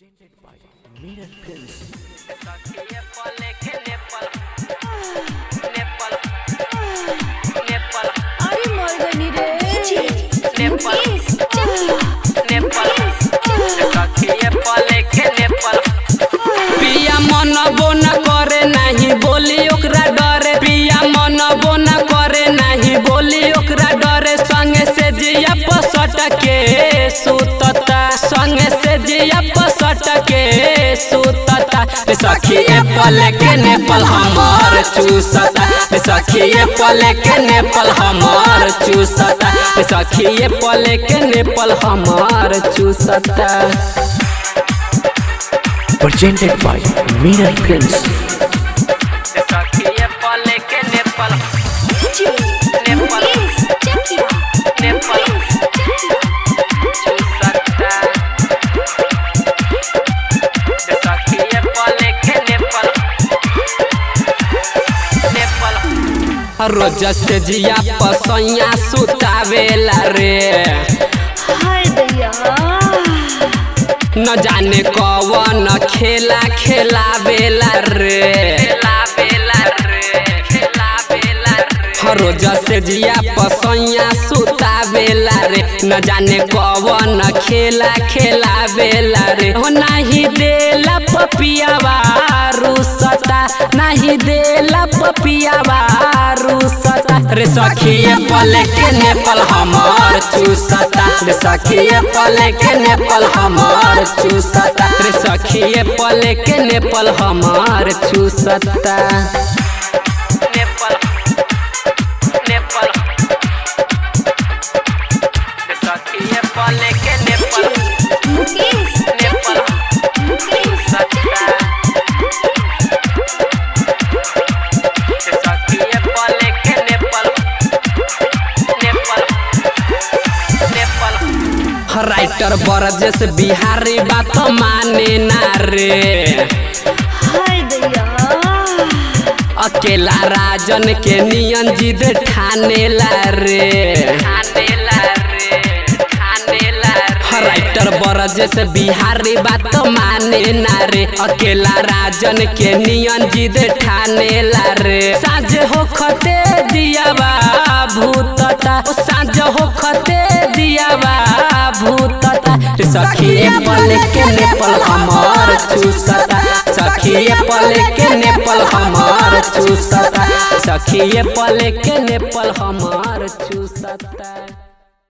Presented by Miran Films. अरे डरे पिया पसट के सुतता सखिए पले के नेपाल हमार चूसता। सखिए पले के नेपाल हमार चूसता। सखिए पले के नेपाल हमार चूसता। Presented by Miran Films. रोज से जिया पसैया सुतावेला रे। हाय दैया न जाने कवन खेला खेलावेला रे। रोज से जिया पसैया सुतावेला रे। न जाने कवन खेला खेलावेला रे। हो नाही देला पपियावा रुसता नाही देला पपियावा रे सखिए पले के नेपाल हमार चूसता। रे सखिए पले के नेपाल हमार चूसता। रे सखिए पले के नेपाल हमार चूसता। नेपाल। नेपाल रे सखिए पले के नेपाल। मुकेश। नेपाल राइटर बरजेस बिहारी बात माने ना रे अकेला राजन के नियन जिद ठानेला रे ठानेला रे ठानेला रे राइटर बरजेस बिहारी बात माने ना रे अकेला राजन के नियन जिद ठानेला रे साँझ होखते दियावा भूतता साँझ होखते दियावा सखिए पल के नेपाल हमार चूसता। सखिए पल के नेपाल हमार चूसता। सखिए पल के नेपाल हमार चूसता।